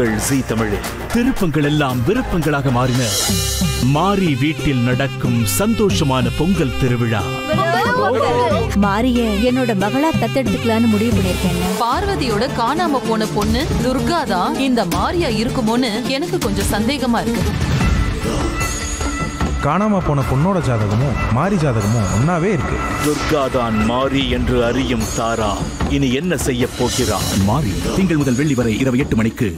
உங்கள் ஜி தமிழில். திருப்பங்கள் எல்லாம் விருப்பங்களாக மாறின மாறி வீட்டில் நடக்கும் சந்தோஷமான பொங்கல் திருவிழா. மாரிய என்னோட மகளா தத்தெடுத்துக்கலான்னு முடிவு பண்ணிருக்கேன் பார்வதியோட காணாம போன பொண்ணு துர்கா தான் இந்த மாரியா இருக்குமோன்னு எனக்கு கொஞ்சம் சந்தேகமா இருக்கு. காணாம போன பொண்ணோட ஜாதகமும் மாரி ஜாதகமும் ஒன்னாவே இருக்கு. துர்கா தான் மாரி என்று அறியும் தாரா. இனி என்ன செய்ய போகிறார் மாரி திங்கள் முதல் வெள்ளி வரை இரவு எட்டு மணிக்கு